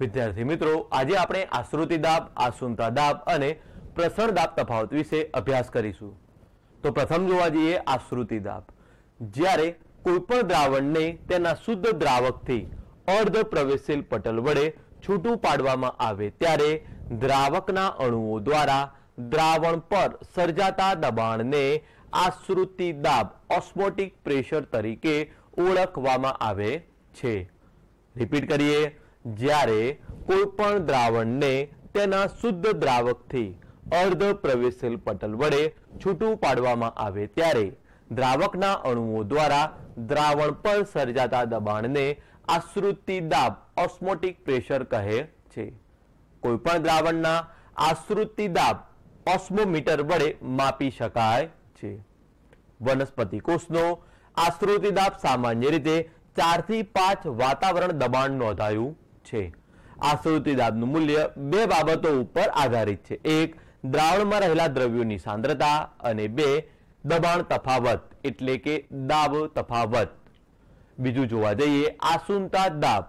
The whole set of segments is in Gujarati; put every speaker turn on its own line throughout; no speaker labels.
વિદ્યાર્થી મિત્રો, આજે આપણે આશ્રુતિ દાબ, આસુનતા દાબ અને પ્રસરણ દાબ તફાવત વિશે અભ્યાસ કરીશું. તો પ્રથમ જોવા જઈએ આશ્રુતિ દાબ. જ્યારે કોઈપણ દ્રાવણને તેના શુદ્ધ દ્રાવકથી અર્ધ પ્રવેશશીલ પટલ વડે છૂટું પાડવામાં આવે, ત્યારે દ્રાવકના અણુઓ દ્વારા દ્રાવણ પર સર્જાતા દબાણને આશ્રુતિ દાબ, ઓસ્મોટિક પ્રેશર તરીકે ઓળખવામાં આવે છે. રિપીટ કરીએ. જ્યારે કોઈ પણ દ્રાવણને તેના શુદ્ધ દ્રાવકથી અર્ધ પ્રવેશેલ પટલ વડે છૂટું પાડવામાં આવે ત્યારે દ્રાવકના અણુઓ દ્વારા દ્રાવણ પર સર્જાતા દબાણને આશ્રુતિ દાબ, ઓસ્મોટિક પ્રેશર કહે છે. કોઈ પણ દ્રાવણના આશ્રુતિ દાબ ઓસ્મોમીટર વડે માપી શકાય છે. વનસ્પતિ કોષનો આશ્રુતિ દાબ સામાન્ય રીતે ચારથી પાંચ વાતાવરણ દબાણ નોંધાયું છે. આશ્રુતિ દાબનું મૂલ્ય બે બાબતો ઉપર આધારિત છે. એક, દ્રાવણમાં રહેલા દ્રવ્યોની સાંદ્રતા અને બે, દબાણ તફાવત, એટલે કે દાબ તફાવત. બીજું જોવા જઈએ, આસુનતા દાબ,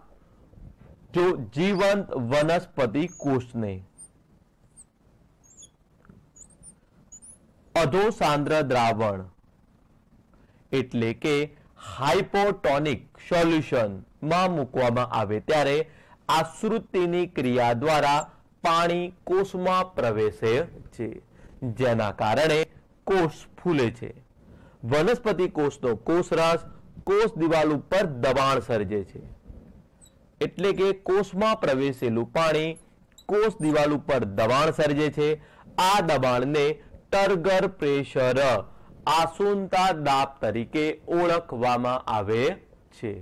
જો જીવંત વનસ્પતિ કોષને. અધોસાંદ્ર દ્રાવણ, એટલે કે હાઇપોટોનિક સોલ્યુશનમાં મૂકવામાં આવે ત્યારે આશ્રુતિની ક્રિયા દ્વારા પાણી કોષમાં પ્રવેશે છે, જેના કારણે કોષ ફૂલે છે. વનસ્પતિ કોષનો કોષરસ કોષ દિવાલ ઉપર દબાણ સર્જે છે. એટલે કે કોષમાં પ્રવેશેલું પાણી કોષ દિવાલ ઉપર દબાણ સર્જે છે. આ દબાણને ટર્ગર પ્રેશર, આસુનતા દાબ તરીકે ઓળખવામાં આવે છે.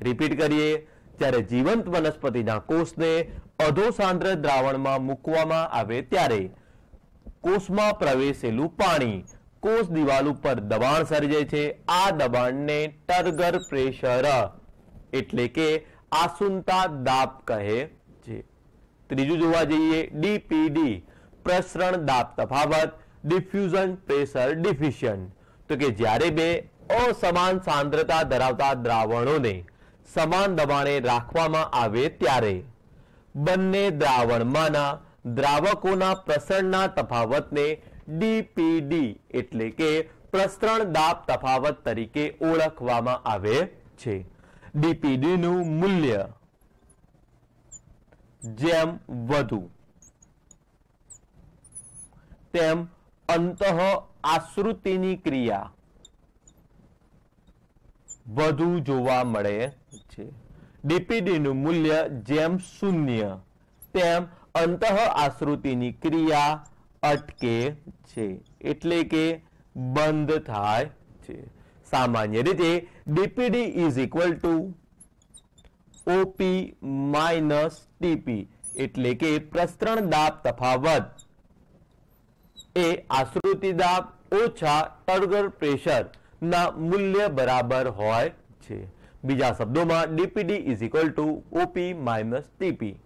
રિપીટ કરીએ. જ્યારે જીવંત વનસ્પતિના કોષને અધોસાંદ્ર દ્રાવણમાં મૂકવામાં આવે ત્યારે કોષમાં પ્રવેશેલું પાણી કોષ દિવાલ ઉપર દબાણ સર્જે છે. આ દબાણને ટર્ગર પ્રેશર એટલે કે આસુનતા દાબ કહે છે. ત્રીજું જોવા જઈએ, ડીપીડી, પ્રસરણ દાબ તફાવત, ડિફ્યુઝન પ્રેશર ડિફિશિયન્ટ. તો કે જ્યારે બે અસમાન સાંદ્રતા ધરાવતા દ્રાવણોને સમાન દબાણે રાખવામાં આવે ત્યારે બંને દ્રાવણમાંના દ્રાવકોના પ્રસરણના તફાવતને ડીપીડી એટલે કે પ્રસરણ દાબ તફાવત તરીકે ઓળખવામાં આવે છે. ડીપીડીનું મૂલ્ય જેમ વધુ તેમ અંતઃ આશ્રુતિની ક્રિયા વધુ જોવા મળે છે. ડીપીડીનું મૂલ્ય જેમ શૂન્ય, તેમ અંતઃ આશ્રુતિની ક્રિયા અટકે છે, એટલે કે બંધ થાય છે. સામાન્ય રીતે DPD is equal to OP minus TP એટલે કે પ્રસરણ દાબ તફાવત. એ આશ્રુતિ દાબ ઓછા ટર્ગર પ્રેશર ના મૂલ્ય બરાબર હોય છે. બીજા શબ્દોમાં DPD is equal to OP minus TP